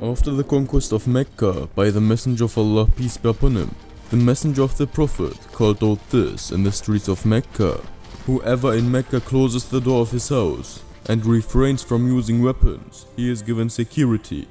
After the conquest of Mecca by the Messenger of Allah, peace be upon him, the Messenger of the Prophet called out this in the streets of Mecca Whoever in Mecca closes the door of his house and refrains from using weapons, he is given security.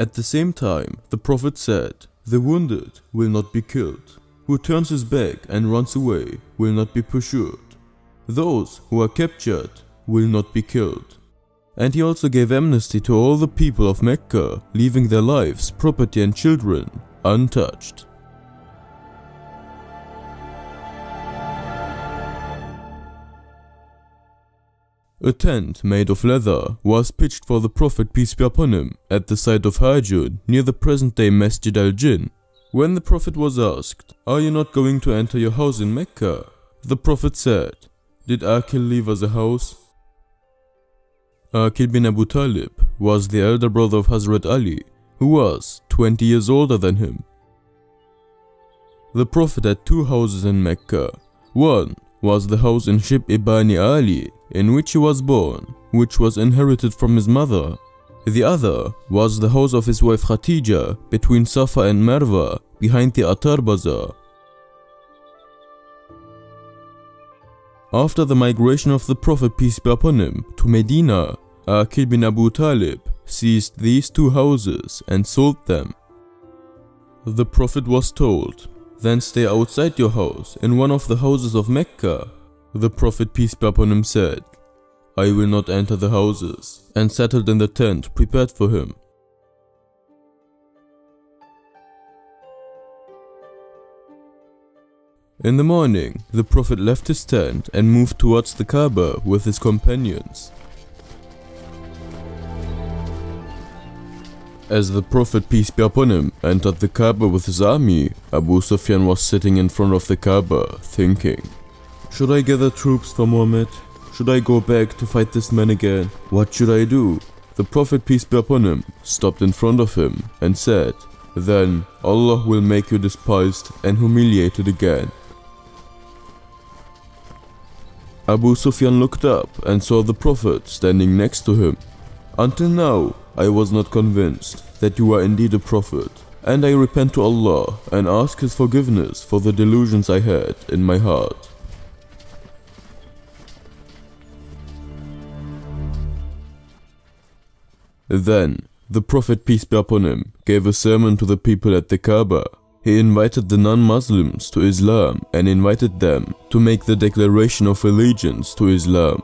At the same time, the Prophet said, The wounded will not be killed. Who turns his back and runs away will not be pursued. Those who are captured will not be killed. And he also gave amnesty to all the people of Mecca, leaving their lives, property and children untouched. A tent made of leather was pitched for the Prophet peace be upon him at the site of Hajjud near the present-day Masjid al-Jinn. When the Prophet was asked, Are you not going to enter your house in Mecca? The Prophet said, Did Akil leave us a house? Akil bin Abu Talib was the elder brother of Hazrat Ali, who was 20 years older than him. The Prophet had two houses in Mecca. One was the house in Shib Ibani Ali, in which he was born, which was inherited from his mother. The other was the house of his wife Khadija between Safa and Marwa behind the Atar Bazaar. After the migration of the Prophet peace be upon him to Medina, Akil bin Abu Talib seized these two houses and sold them. The Prophet was told, then stay outside your house in one of the houses of Mecca. The Prophet peace be upon him said, I will not enter the houses, and settled in the tent prepared for him. In the morning, the Prophet left his tent and moved towards the Kaaba with his companions. As the Prophet peace be upon him entered the Kaaba with his army, Abu Sufyan was sitting in front of the Kaaba thinking, Should I gather troops for Muhammad? Should I go back to fight this man again? What should I do? The Prophet peace be upon him stopped in front of him and said, Then Allah will make you despised and humiliated again. Abu Sufyan looked up and saw the Prophet standing next to him. Until now, I was not convinced that you are indeed a prophet, and I repent to Allah and ask His forgiveness for the delusions I had in my heart. Then, the Prophet peace be upon him gave a sermon to the people at the Kaaba. He invited the non-Muslims to Islam and invited them to make the declaration of allegiance to Islam.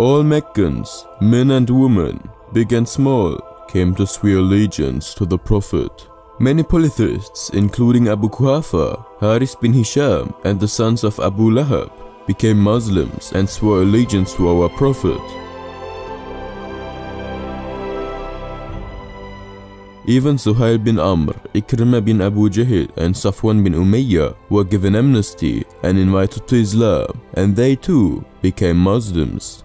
All Meccans, men and women, big and small, came to swear allegiance to the Prophet. Many polytheists, including Abu Kuhafa, Haris bin Hisham, and the sons of Abu Lahab, became Muslims and swore allegiance to our Prophet. Even Suhail bin Amr, Ikrimah bin Abu Jahl, and Safwan bin Umayyah were given amnesty and invited to Islam, and they too became Muslims.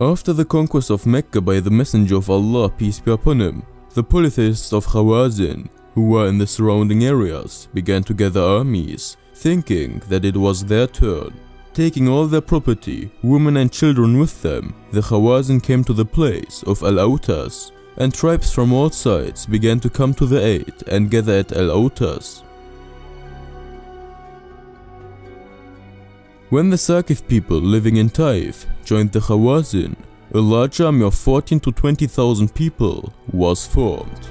After the conquest of Mecca by the Messenger of Allah, peace be upon him, the polytheists of Khawazin, who were in the surrounding areas, began to gather armies, thinking that it was their turn. Taking all their property, women and children with them, the Khawazin came to the place of Al-Autas, and tribes from all sides began to come to the aid and gather at Al-Autas. When the Saqif people living in Taif joined the Khawazin, a large army of 14 to 20,000 people was formed.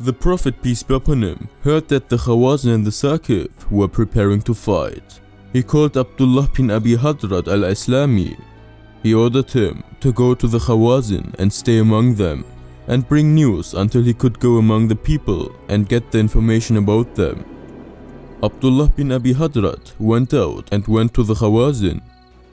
The Prophet peace be upon him heard that the Khawazin and the Saqif were preparing to fight. He called Abdullah bin Abi Hadrat al-Islami. He ordered him to go to the Khawazin and stay among them and bring news until he could go among the people and get the information about them. Abdullah bin Abi Hadrat went out and went to the Khawazin.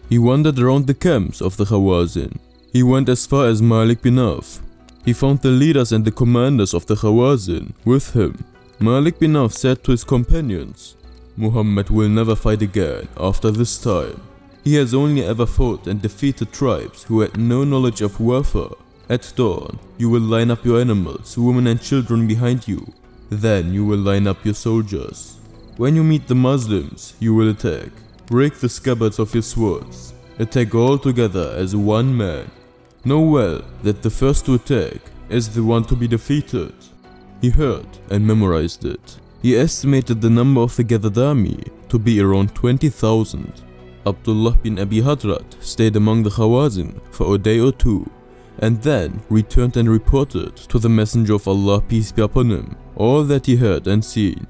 He wandered around the camps of the Khawazin. He went as far as Malik bin Auf. He found the leaders and the commanders of the Khawazin with him. Malik bin Auf said to his companions, Muhammad will never fight again after this time. He has only ever fought and defeated tribes who had no knowledge of warfare At dawn, you will line up your animals, women and children behind you. Then you will line up your soldiers. When you meet the Muslims, you will attack. Break the scabbards of your swords. Attack all together as one man. Know well that the first to attack is the one to be defeated. He heard and memorized it. He estimated the number of the gathered army to be around 20,000. Abdullah bin Abi Hadrat stayed among the Khawazin for a day or two and then returned and reported to the Messenger of Allah peace be upon him all that he heard and seen.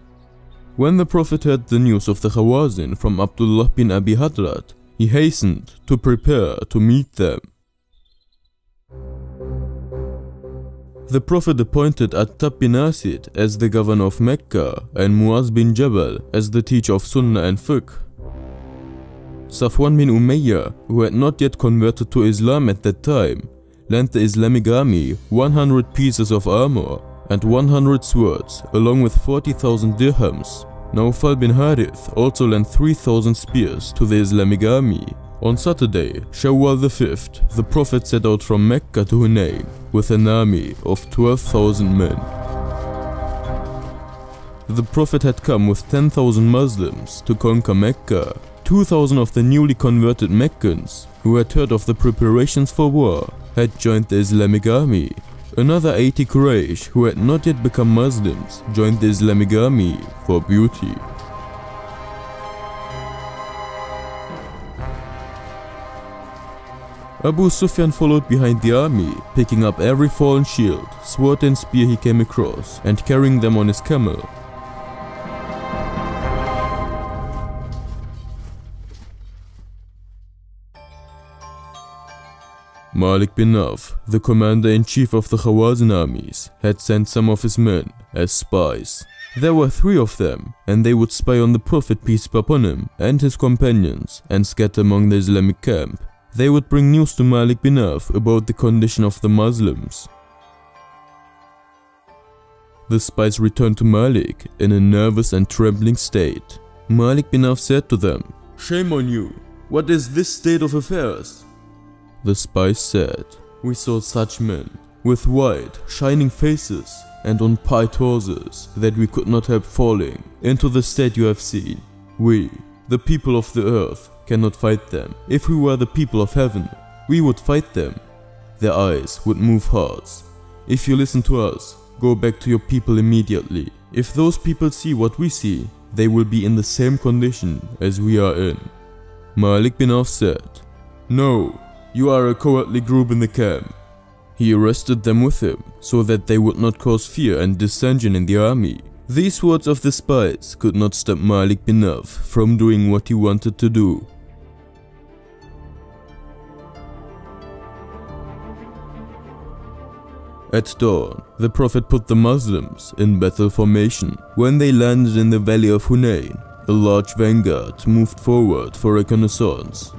When the Prophet heard the news of the Khawazin from Abdullah bin Abi Hadrat, he hastened to prepare to meet them. The Prophet appointed Attab bin Asid as the governor of Mecca and Muaz bin Jabal as the teacher of Sunnah and Fiqh. Safwan bin Umayyah, who had not yet converted to Islam at that time, lent the Islamic army 100 pieces of armor and 100 swords along with 40,000 dirhams. Nawfal bin Harith also lent 3,000 spears to the Islamic army. On Saturday, Shawwal 5th, the Prophet set out from Mecca to Hunayn with an army of 12,000 men. The Prophet had come with 10,000 Muslims to conquer Mecca 2,000 of the newly converted Meccans, who had heard of the preparations for war, had joined the Islamic army. Another 80 Quraysh, who had not yet become Muslims, joined the Islamic army for beauty. Abu Sufyan followed behind the army, picking up every fallen shield, sword and spear he came across, and carrying them on his camel. Malik bin Auf, the commander-in-chief of the Khawazin armies, had sent some of his men as spies. There were three of them, and they would spy on the Prophet peace be upon him and his companions and scatter among the Islamic camp. They would bring news to Malik bin Auf about the condition of the Muslims. The spies returned to Malik in a nervous and trembling state. Malik bin Auf said to them, Shame on you! What is this state of affairs? The spies said, We saw such men, with white, shining faces, and on pied horses, that we could not help falling into the state you have seen. We, the people of the earth, cannot fight them. If we were the people of heaven, we would fight them. Their eyes would move hearts. If you listen to us, go back to your people immediately. If those people see what we see, they will be in the same condition as we are in. Malik bin Auf said, No, you are a cowardly group in the camp. He arrested them with him, so that they would not cause fear and dissension in the army. These words of the spies could not stop Malik bin from doing what he wanted to do. At dawn, the Prophet put the Muslims in battle formation. When they landed in the valley of Hunayn, a large vanguard moved forward for reconnaissance.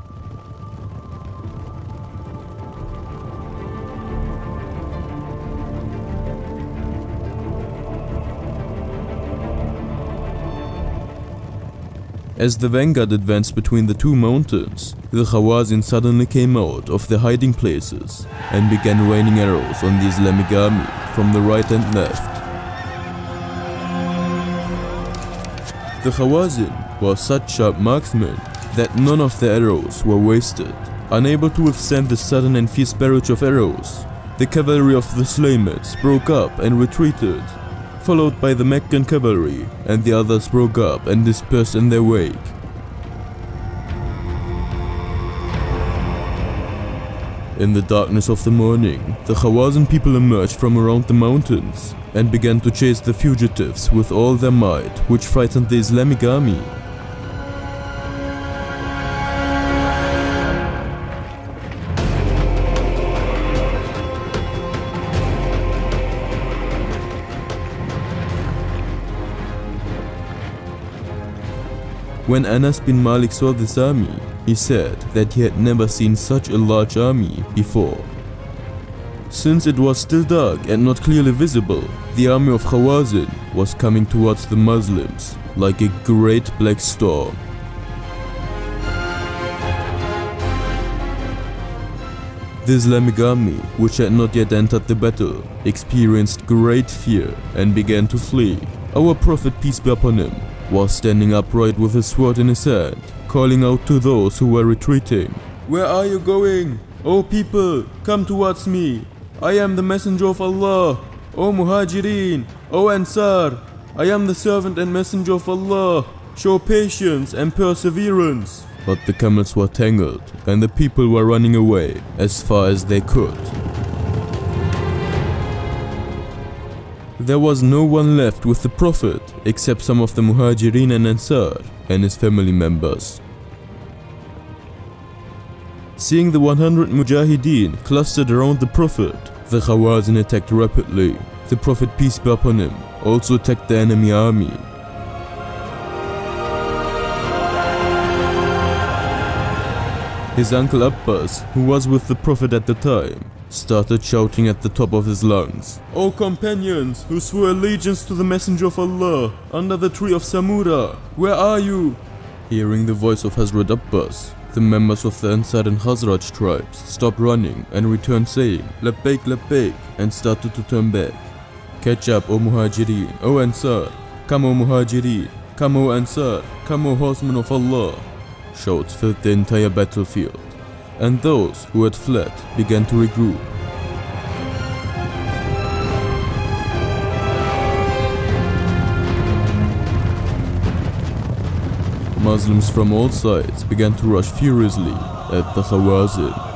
As the vanguard advanced between the two mountains, the Khawazin suddenly came out of their hiding places and began raining arrows on the Islamic army from the right and left. The Khawazin were such sharp marksmen that none of their arrows were wasted. Unable to withstand the sudden and fierce barrage of arrows, the cavalry of the Sulaimites broke up and retreated followed by the Meccan cavalry, and the others broke up and dispersed in their wake. In the darkness of the morning, the Khawazin people emerged from around the mountains and began to chase the fugitives with all their might, which frightened the Islamic army. When Anas bin Malik saw this army, he said that he had never seen such a large army before. Since it was still dark and not clearly visible, the army of Khawazin was coming towards the Muslims like a great black storm. The Islamic army, which had not yet entered the battle, experienced great fear and began to flee. Our Prophet, peace be upon him, was standing upright with his sword in his hand, calling out to those who were retreating. Where are you going? O people, come towards me. I am the messenger of Allah. O Muhajirin, O Ansar, I am the servant and messenger of Allah. Show patience and perseverance. But the camels were tangled, and the people were running away as far as they could. There was no one left with the Prophet except some of the Muhajirin and Ansar and his family members. Seeing the 100 Mujahideen clustered around the Prophet, the Khawazin attacked rapidly. The Prophet peace be upon him also attacked the enemy army. His uncle Abbas, who was with the Prophet at the time, started shouting at the top of his lungs, O companions who swore allegiance to the Messenger of Allah under the tree of Samura, where are you? Hearing the voice of Hazrat Abbas, the members of the Ansar and Khazraj tribes stopped running and returned saying, Labbaik, Labbaik, and started to turn back. Catch up, O Muhajirin, O Ansar, come O Muhajirin, come O Ansar, come O horsemen of Allah. Shouts filled the entire battlefield, and those who had fled began to regroup. Muslims from all sides began to rush furiously at the Khawazin.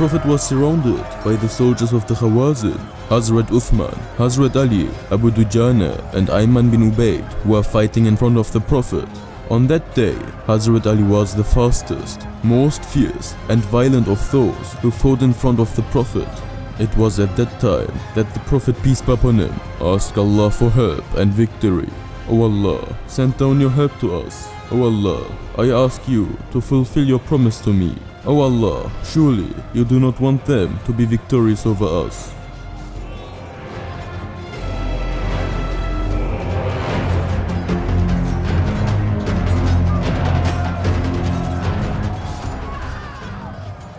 Prophet was surrounded by the soldiers of the Khawazin. Hazrat Uthman, Hazrat Ali, Abu Dujana and Ayman bin Ubaid who were fighting in front of the Prophet. On that day, Hazrat Ali was the fastest, most fierce and violent of those who fought in front of the Prophet. It was at that time that the Prophet peace be upon him asked Allah for help and victory. O Allah, send down your help to us. O Allah, I ask you to fulfill your promise to me. O Allah, surely you do not want them to be victorious over us.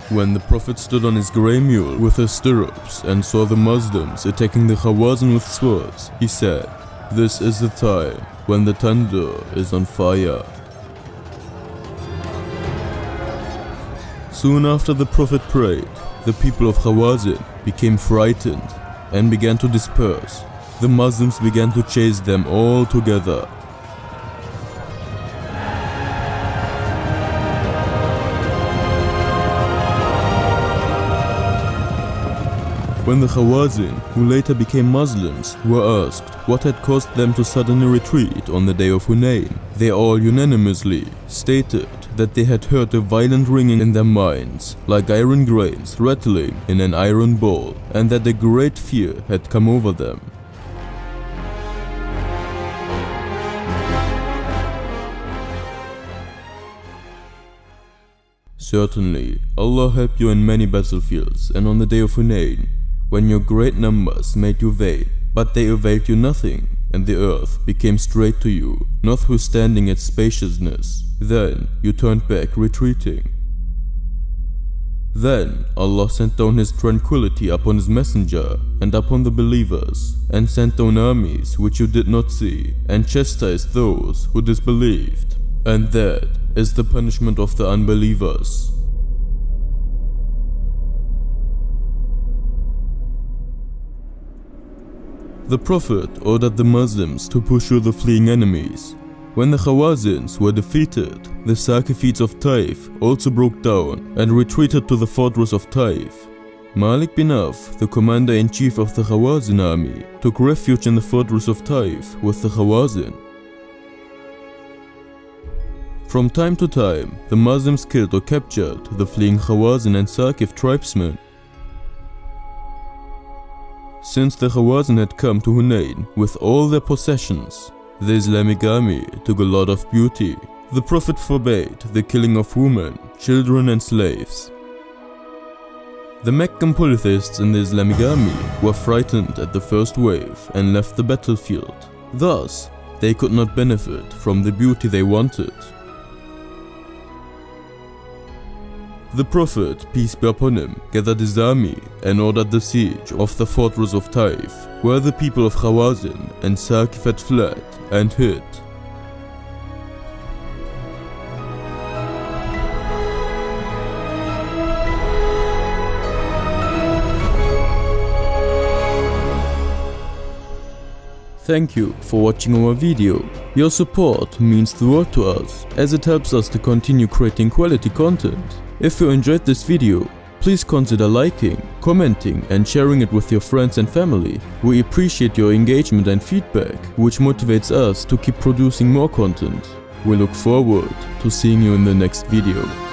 When the Prophet stood on his grey mule with his stirrups and saw the Muslims attacking the Khawazin with swords, he said, This is the time when the thunder is on fire. Soon after the Prophet prayed, the people of Khawazin became frightened and began to disperse. The Muslims began to chase them all together. When the Khawazin, who later became Muslims, were asked what had caused them to suddenly retreat on the day of Hunayn, they all unanimously stated that they had heard a violent ringing in their minds, like iron grains rattling in an iron bowl, and that a great fear had come over them. Certainly, Allah helped you in many battlefields and on the day of Hunayn, when your great numbers made you vain, but they availed you nothing, and the earth became straight to you, notwithstanding its spaciousness. Then you turned back, retreating. Then Allah sent down His tranquility upon His messenger and upon the believers, and sent down armies which you did not see, and chastised those who disbelieved. And that is the punishment of the unbelievers. The Prophet ordered the Muslims to pursue the fleeing enemies. When the Khawazins were defeated, the Saqifids of Taif also broke down and retreated to the fortress of Taif. Malik bin Auf, the commander-in-chief of the Khawazin army, took refuge in the fortress of Taif with the Khawazin. From time to time, the Muslims killed or captured the fleeing Khawazin and Saqif tribesmen since the Khawazin had come to Hunayn with all their possessions, the Islamic army took a lot of beauty. The Prophet forbade the killing of women, children and slaves. The Meccan polytheists in the Islamic army were frightened at the first wave and left the battlefield. Thus, they could not benefit from the beauty they wanted. The Prophet, peace be upon him, gathered his army and ordered the siege of the fortress of Taif, where the people of Khawazin and Saqif had fled and hid. Thank you for watching our video. Your support means the world to us as it helps us to continue creating quality content. If you enjoyed this video, please consider liking, commenting and sharing it with your friends and family. We appreciate your engagement and feedback, which motivates us to keep producing more content. We look forward to seeing you in the next video.